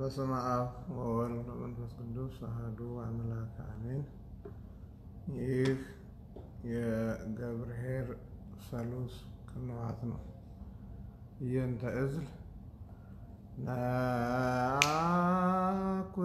በስመ አብ ወወልድ ወመንፈስ ቅዱስ አሐዱ አምላክ አሜን። ይህ የገብርኄር ሰሉስ ቅንዋት ነው። ይንተ እዝል ነአኩቶ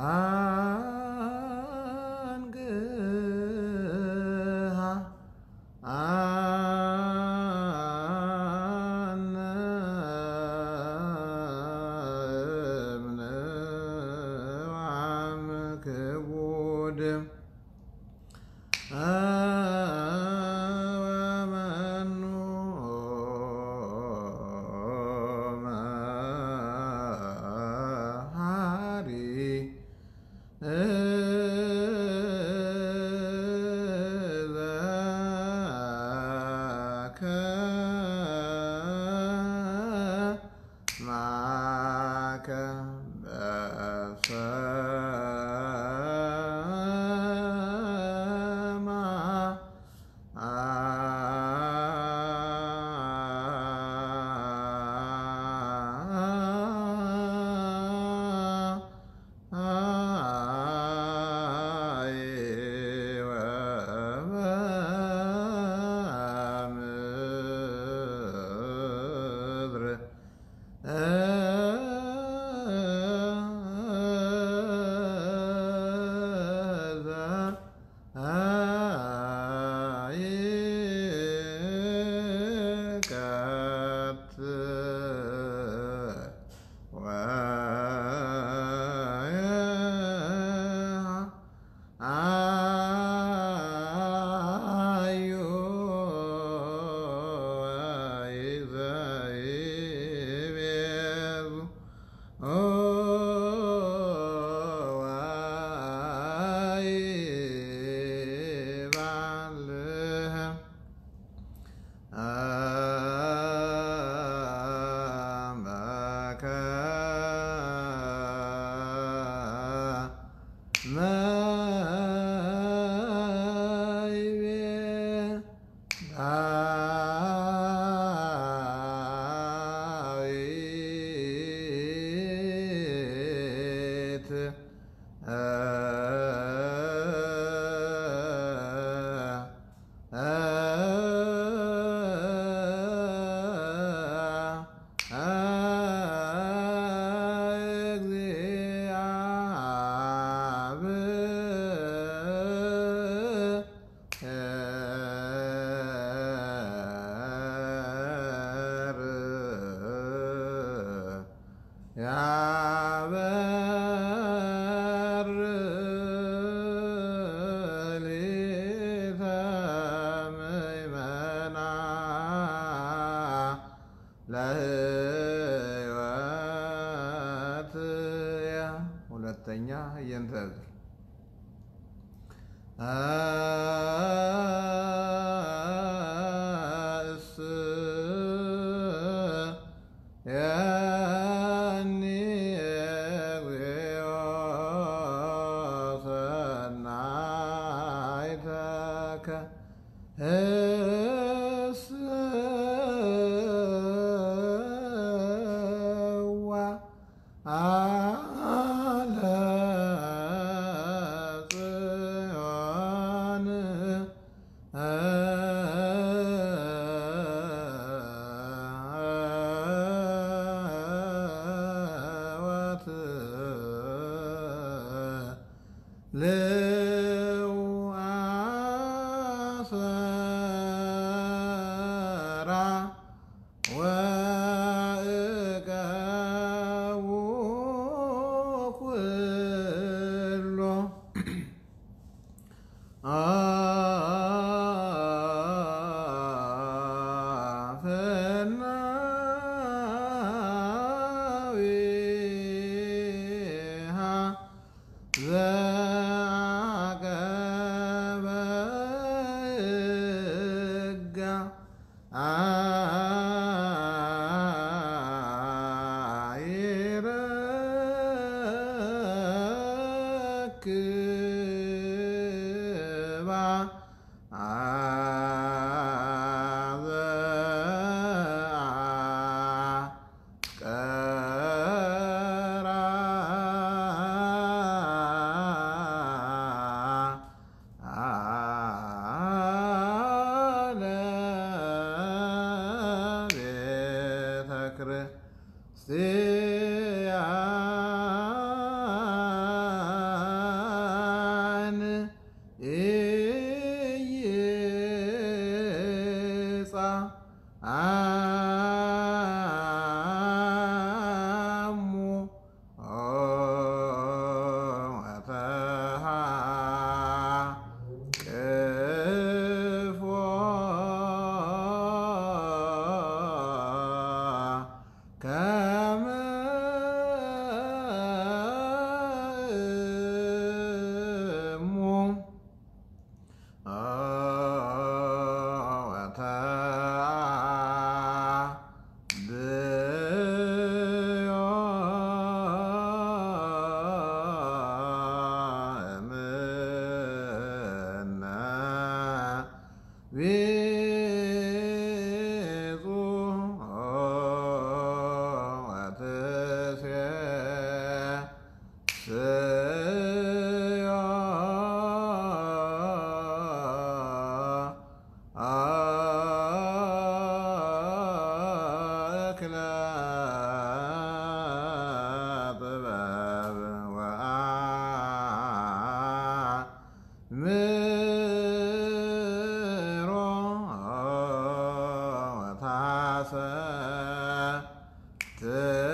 Ah.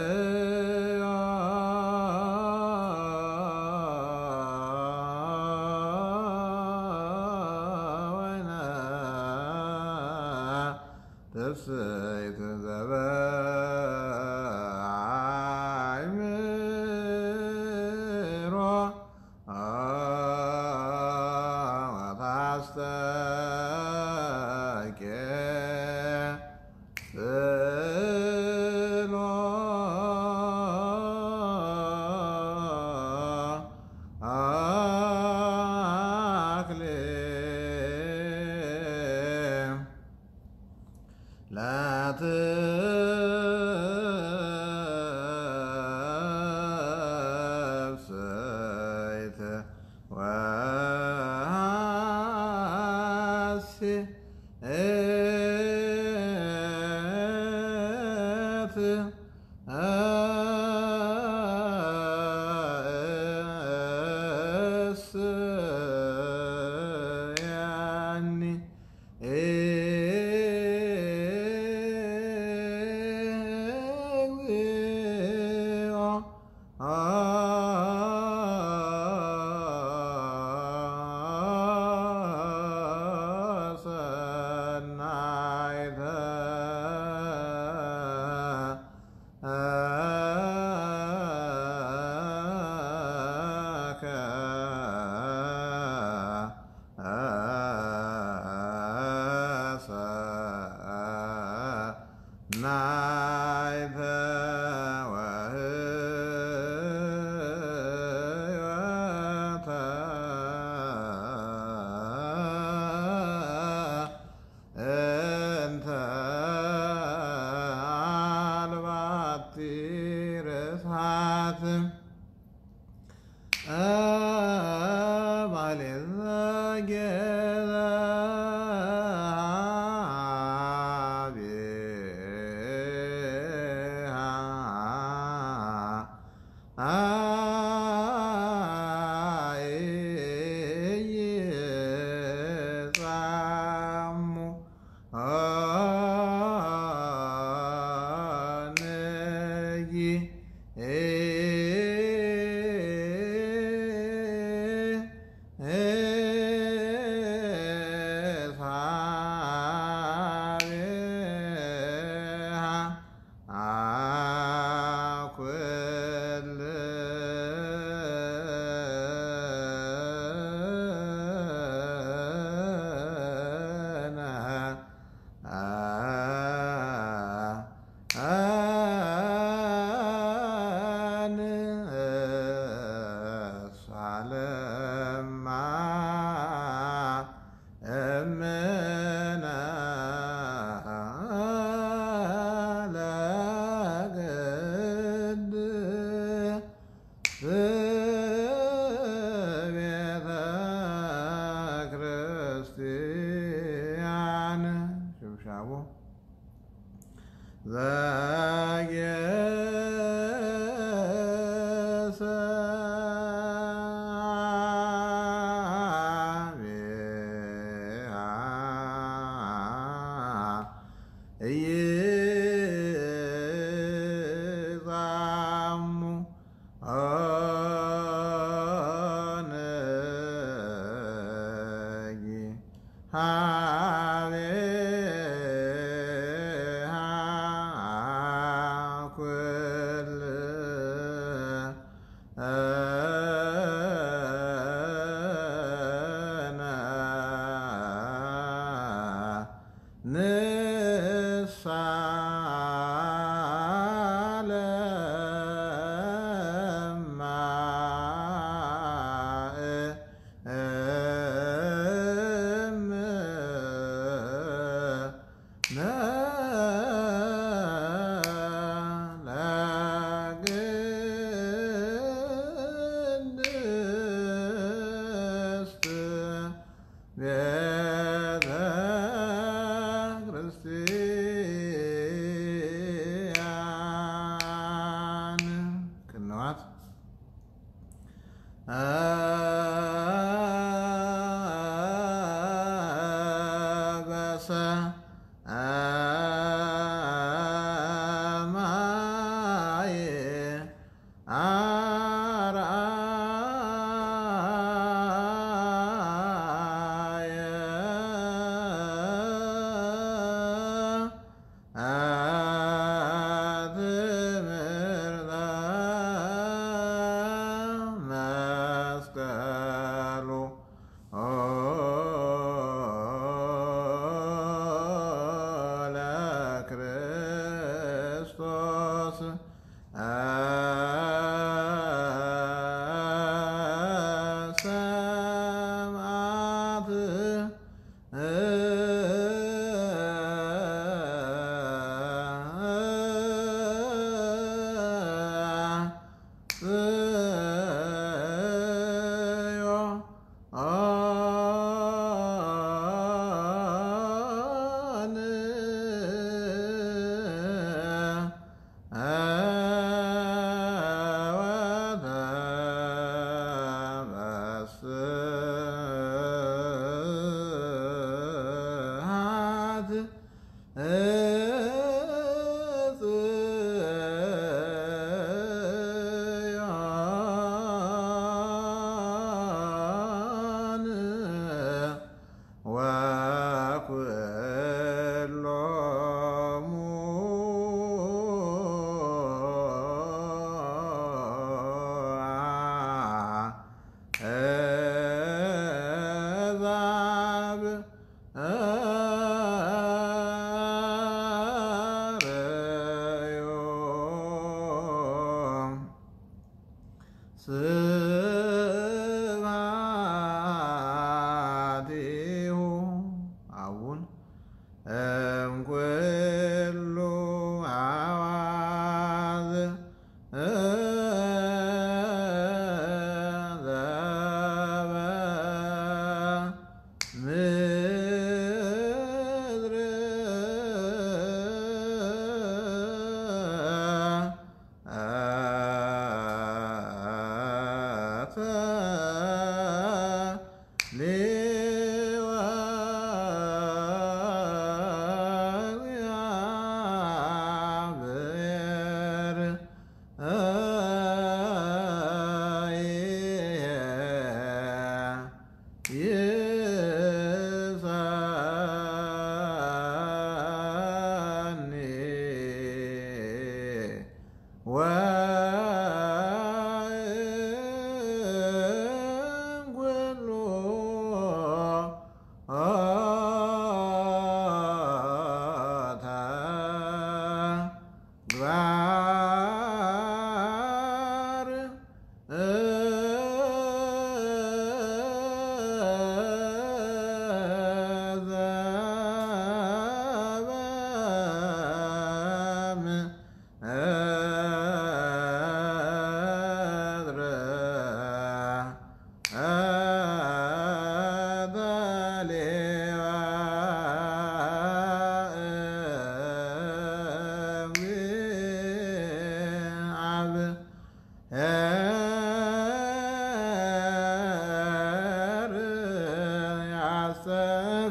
Uh...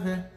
ver.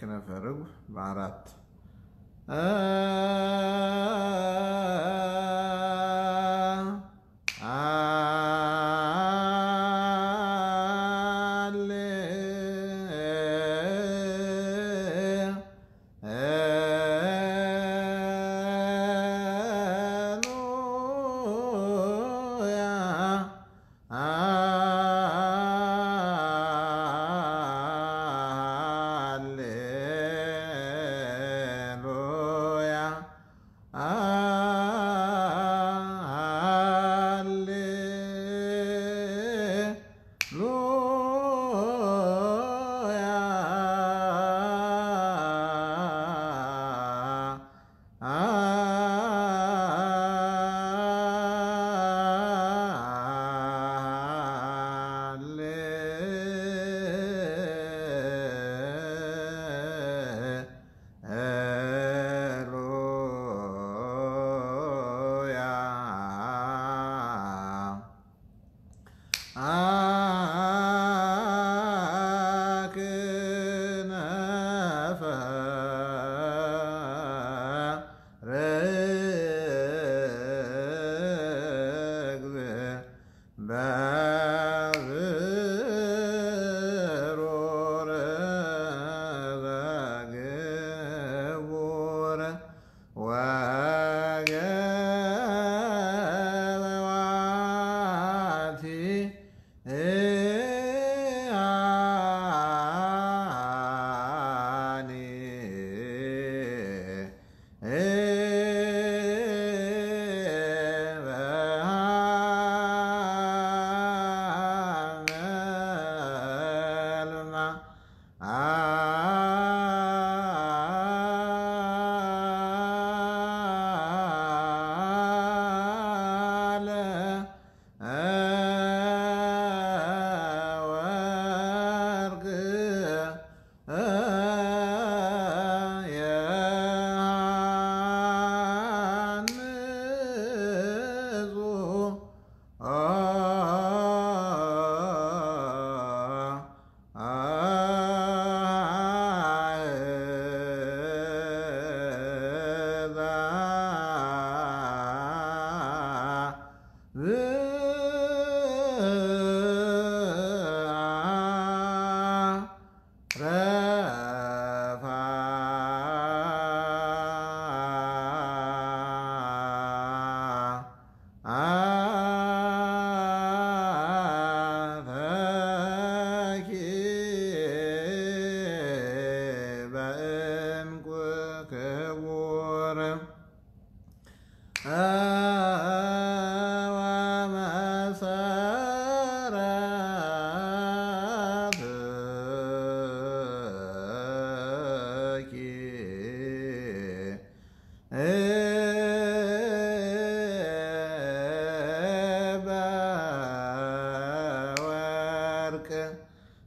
كنافه رغوف مع رات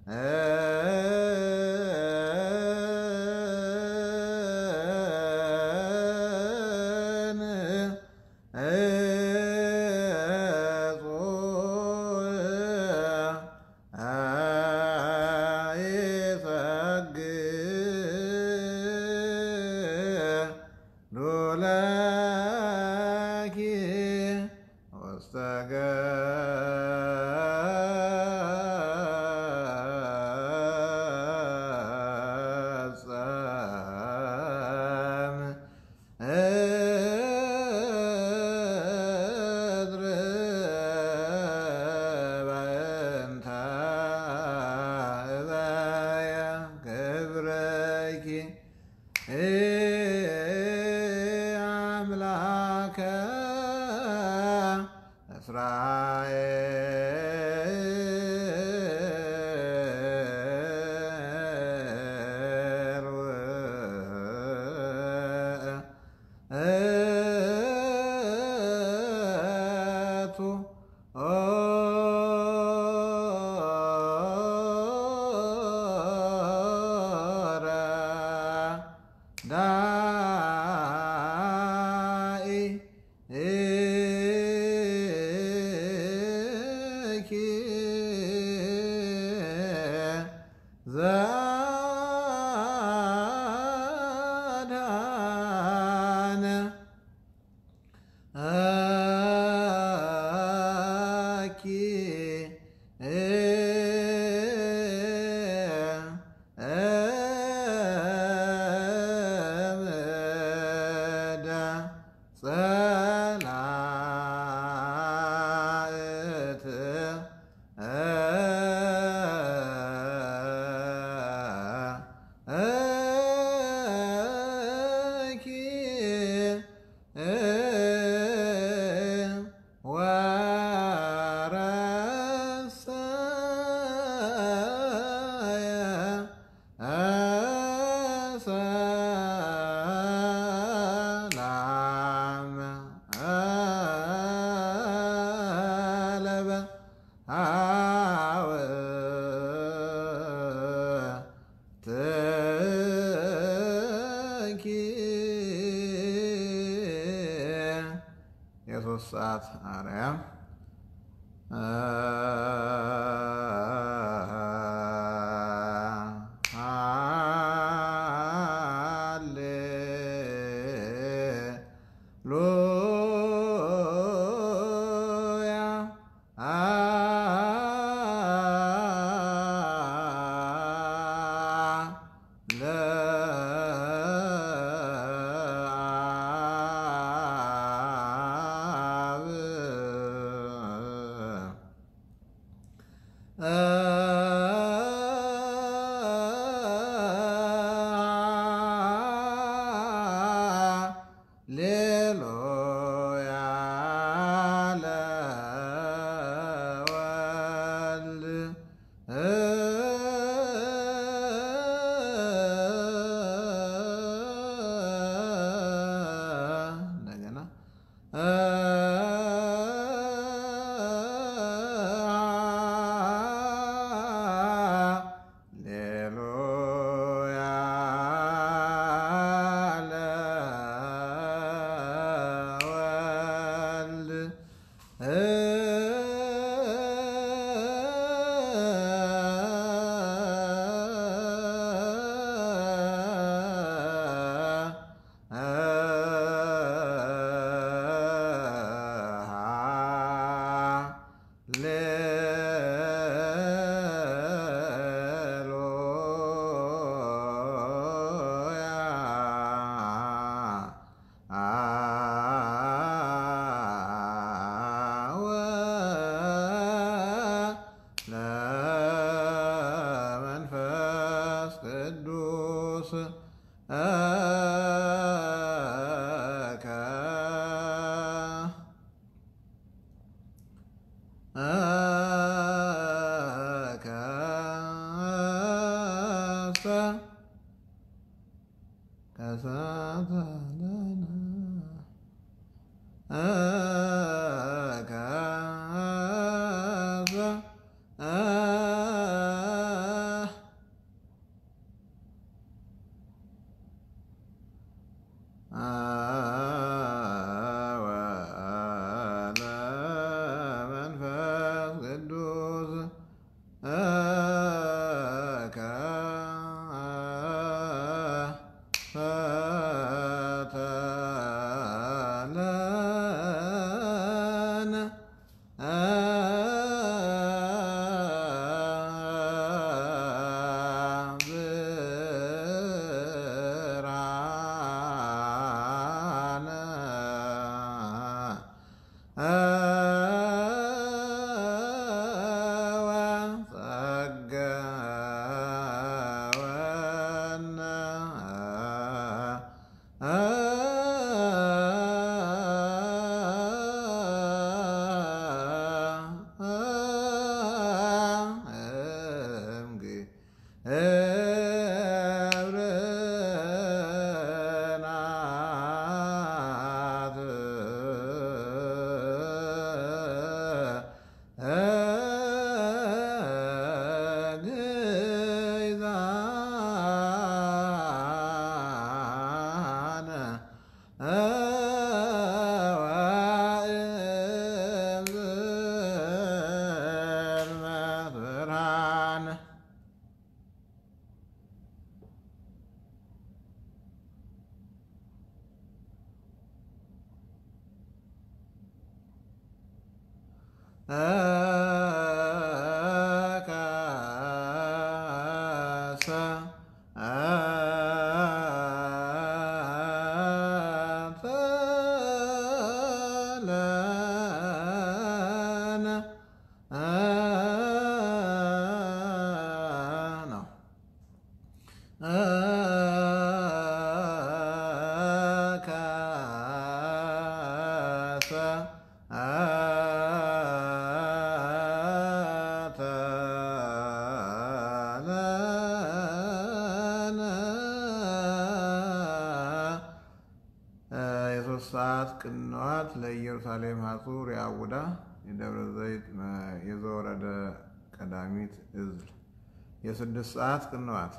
Ah. Uh, Uh, ኢየሩሳሌም ሐጹር የአቡዳ የደብረ ዘይት የዘወረደ ቀዳሚት እዝል የስድስት ሰዓት ቅንዋት።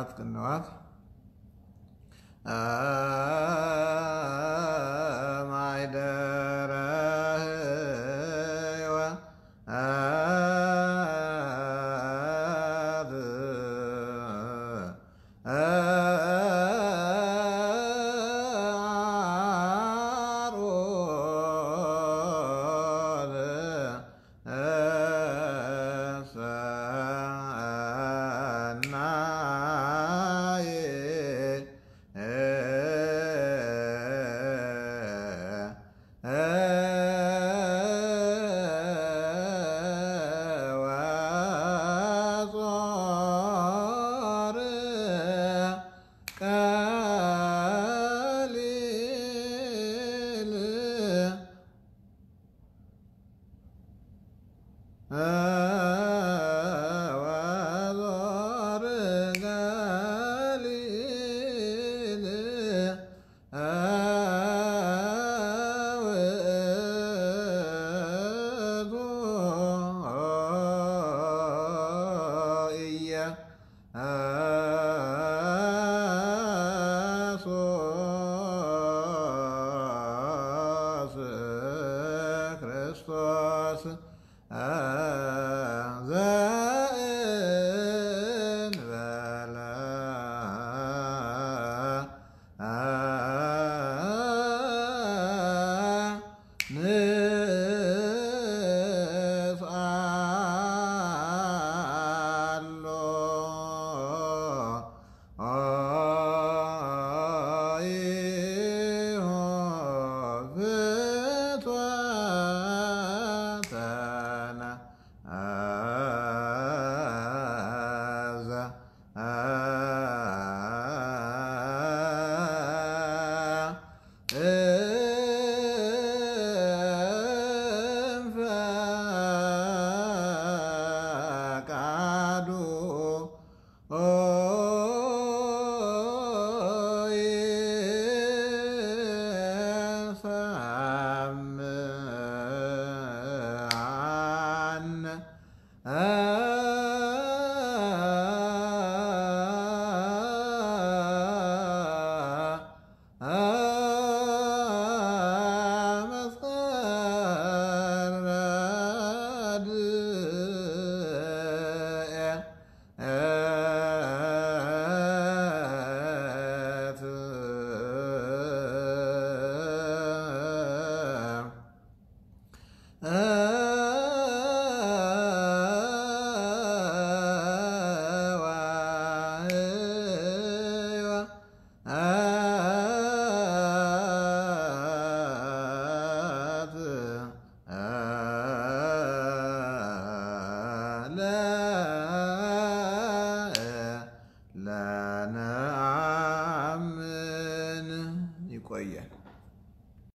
ሰዓት ቅንዋት